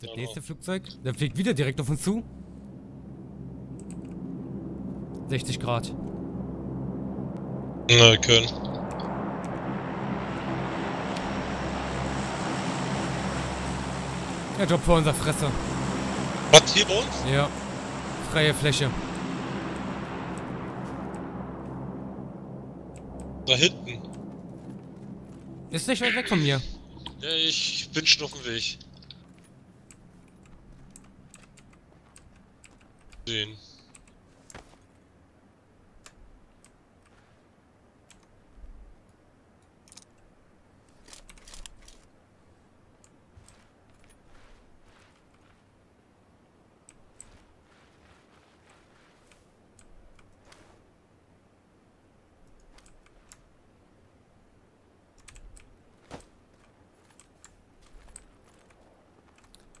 Kommt das nächste Flugzeug. Der fliegt wieder direkt auf uns zu. 60 Grad. Na, können. Er droppt vor unserer Fresse. Was, hier bei uns? Ja. Freie Fläche. Da hinten. Ist nicht weit weg von mir. Ja, ich bin schon auf dem Weg. Sehen.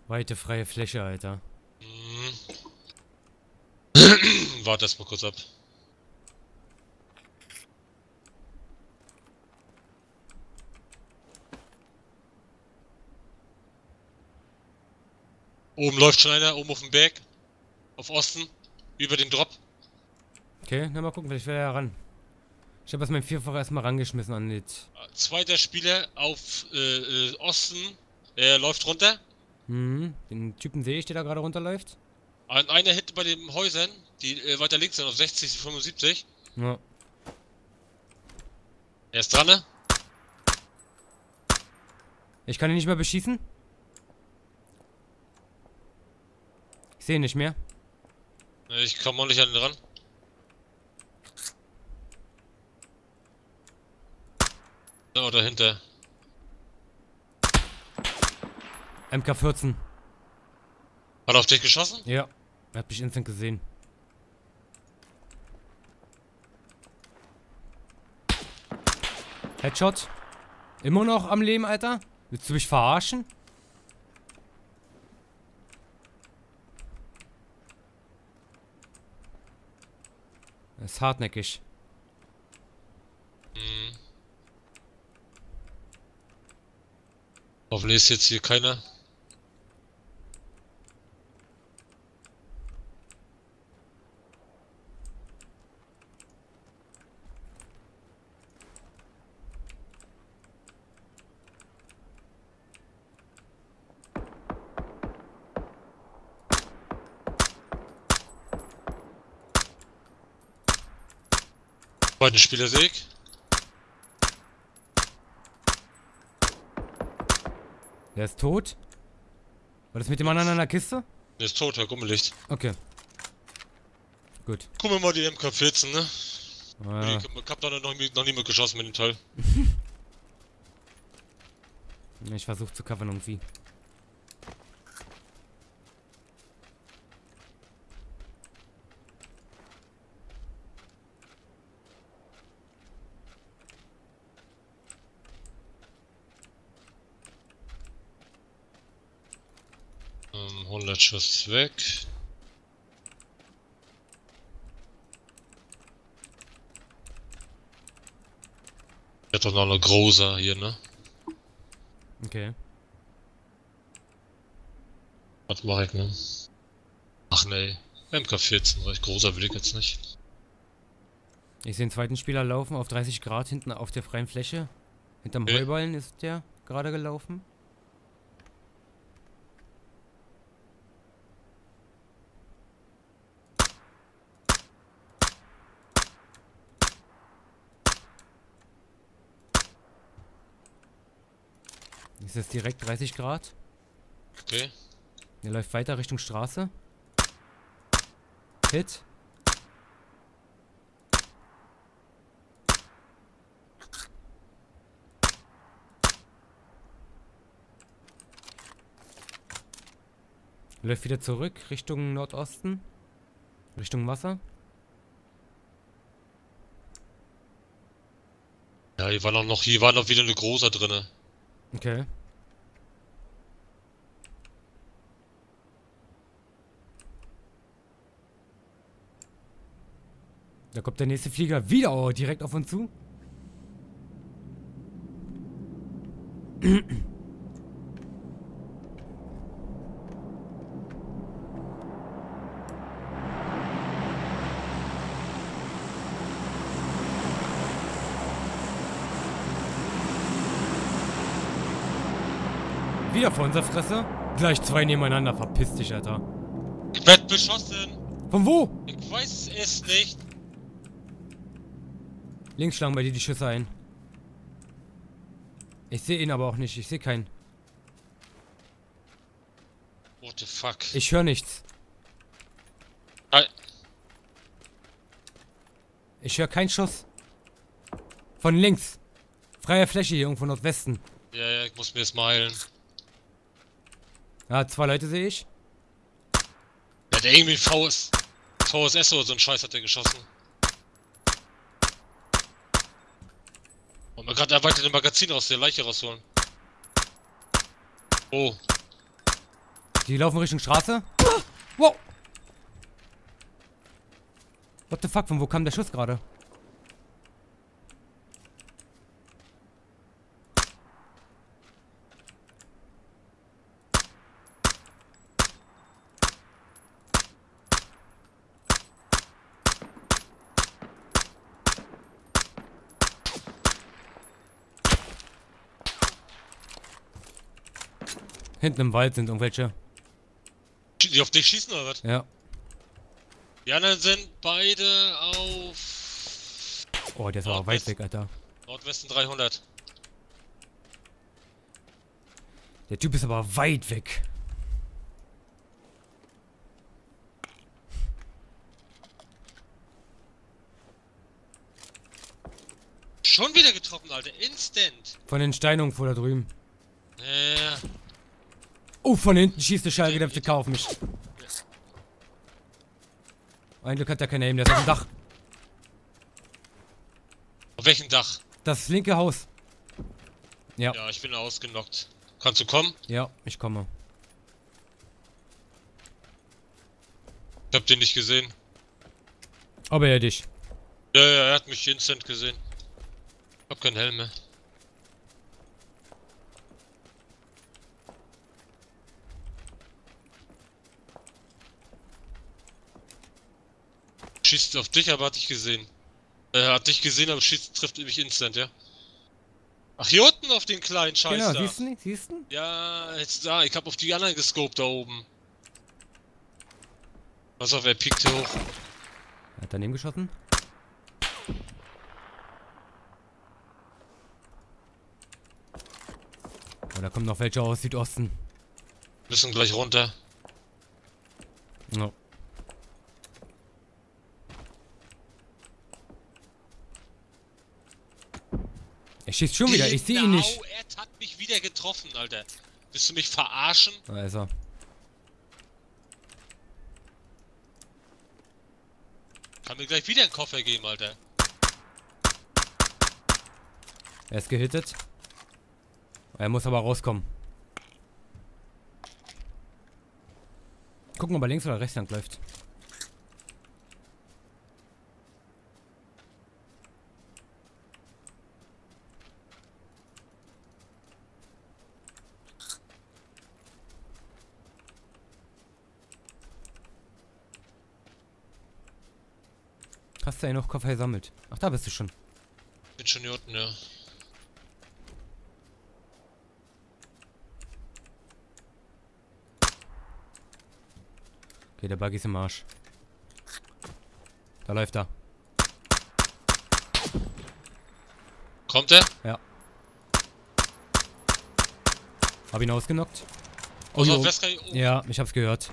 Weite freie Fläche, Alter. Mhm. Warte erst mal kurz ab. Oben läuft schon einer, oben auf dem Berg. Auf Osten. Über den Drop. Okay, na mal gucken, vielleicht wäre er ran. Ich habe jetzt mein Vierfacher erstmal rangeschmissen an das. Zweiter Spieler auf äh, äh, Osten. Er läuft runter. Mhm, den Typen sehe ich, der da gerade runterläuft. Ein, einer hinten bei den Häusern, die äh, weiter links sind, auf 60, 75. Ja. Er ist dran, ne? Ich kann ihn nicht mehr beschießen. Ich sehe ihn nicht mehr. Ich komme auch nicht an den ran. Da dahinter. MK14. Hat er auf dich geschossen? Ja. Er hat mich instant gesehen. Headshot. Immer noch am Leben, Alter? Willst du mich verarschen? Das ist hartnäckig. Mhm. Hoffentlich ist jetzt hier keiner. Zweiten Spieler sehe ich. Der ist tot. War das mit dem anderen an der Kiste? Der ist tot, Herr Gummelicht. Okay. Gut. Guck mir mal die MK14, ne? Ah, Ich hab da noch, nie- noch niemand geschossen mit dem Teil. ich versuche zu covern irgendwie. Ähm, 100 Schuss weg. Hat doch noch eine große hier, ne? Okay. Was mach ich, ne? Ach nee. MK14, recht großer will ich jetzt nicht. Ich sehe einen zweiten Spieler laufen auf 30 Grad hinten auf der freien Fläche. Hinterm Okay. Heuballen ist der gerade gelaufen. Ist das direkt 30 Grad? Okay. Der läuft weiter Richtung Straße. Hit. Läuft wieder zurück Richtung Nordosten. Richtung Wasser. Ja, hier war noch, noch hier war noch wieder eine große drinne. Okay. Da kommt der nächste Flieger wieder oh, direkt auf uns zu. Vor unserer Fresse. Gleich zwei nebeneinander. Verpiss dich, Alter. Ich werd beschossen. Von wo? Ich weiß es nicht. Links schlagen bei dir die Schüsse ein. Ich sehe ihn aber auch nicht. Ich sehe keinen. What the fuck? Ich höre nichts. Nein. Ich höre keinen Schuss. Von links. Freie Fläche hier irgendwo Nordwesten. Ja, ja, ich muss mir jetzt mal heilen. Ja, zwei Leute sehe ich. Der hat irgendwie VS, VSS oder so ein Scheiß hat der geschossen. Und mir gerade erweiterte Magazin aus der Leiche rausholen. Oh, Die laufen Richtung Straße. Wow. What the fuck, von wo kam der Schuss gerade? Hinten im Wald sind irgendwelche. die auf dich schießen oder was? Ja. Die anderen sind beide auf Oh, der ist aber weit weg, Alter. Nordwesten 300. Der Typ ist aber weit weg. Schon wieder getroffen, Alter. Instant. Von den Steinungen vor da drüben. Äh, Oh, von hinten schießt der schallgedämpfte K auf mich. Ein Glück hat er keine Aim, der ist auf dem Dach. auf welchem Dach? Das linke Haus. Ja, Ja, ich bin ausgenockt. Kannst du kommen? ja, ich komme. Ich hab den nicht gesehen. Aber er dich. Ja, ja, er hat mich instant gesehen. Hab keinen Helm mehr. Schießt auf dich, aber hat dich gesehen. Er hat dich gesehen, aber schießt, trifft mich instant, ja? Ach, hier unten auf den kleinen Scheiß Genau, da. siehst du nicht? Siehst du? Ja, jetzt da. Ich hab auf die anderen gescoped da oben. Pass auf, er piekt hier hoch. Er hat daneben geschossen. Oh, da kommen noch welche aus Südosten. Müssen gleich runter. Ja. Schießt schon wieder, ich sehe ihn nicht. Genau, er hat mich wieder getroffen, Alter. Willst du mich verarschen? Da ist er. Kann mir gleich wieder einen Koffer geben, Alter. Er ist gehittet. Er muss aber rauskommen. Gucken, ob er links oder rechts lang läuft. Hast du ja noch Koffer gesammelt? Ach, da bist du schon. Bin schon hier unten, ja. Okay, der Buggy ist im Arsch. Da läuft er. Kommt er? Hab ihn ausgenockt. Auf Westkai. Oh, Ja, ich hab's gehört.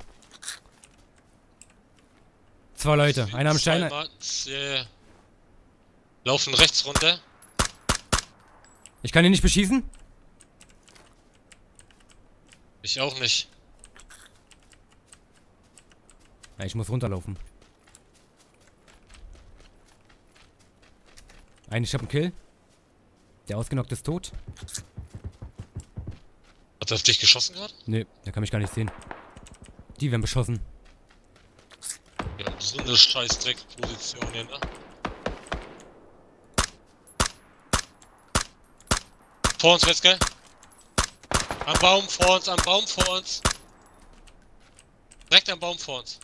Zwei Leute. Einer am Stein. Ja, ja. Laufen rechts runter. Ich kann ihn nicht beschießen? Ich auch nicht. Ja, ich muss runterlaufen. Ein, ich hab einen Kill. Der ausgenockt ist tot. Hat er auf dich geschossen gerade? Nö, der kann mich gar nicht sehen. Die werden beschossen. So eine scheiß Dreckposition hier, ne? Vor uns, Wesker. Am Baum vor uns, am Baum vor uns. Direkt am Baum vor uns.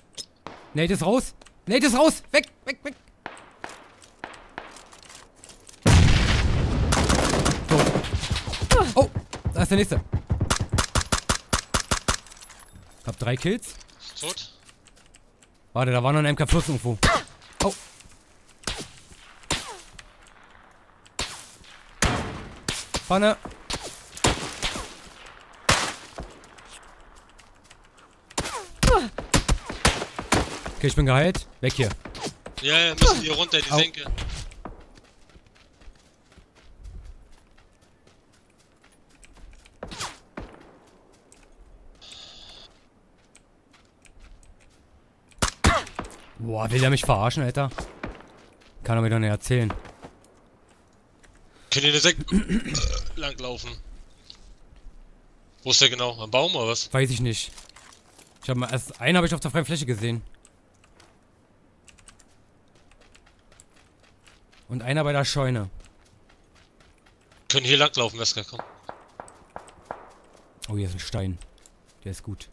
Nate ist raus. Nate ist raus. Weg, weg, weg. Tot. Oh, da ist der nächste. Hab drei Kills. Ist tot. Warte, da war noch ein MK14 irgendwo. Oh. Pfanne. Okay, ich bin geheilt. Weg hier. Ja, ja, müssen hier runter, die Au. Senke. Boah, will der mich verarschen, Alter? Kann er mir doch nicht erzählen. Können die eine Senke langlaufen? Wo ist der genau? Am Baum oder was? Weiß ich nicht. Ich habe mal erst einen habe ich auf der freien Fläche gesehen. Und einer bei der Scheune. Können hier langlaufen, Wesker, komm. Oh, hier ist ein Stein. Der ist gut.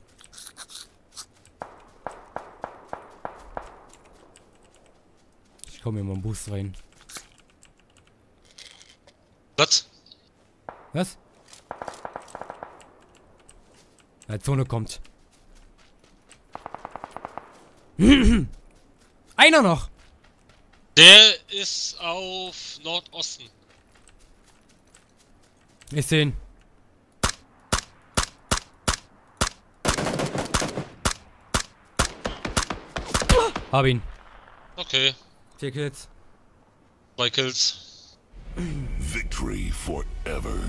Ich komme hier mal Boost rein. Platz. Was? Na, Zone kommt. Einer noch! Der ist auf Nordosten. Ich seh ihn. Hab ihn. Okay. Vier Kills. Zwei Kills. Victory forever.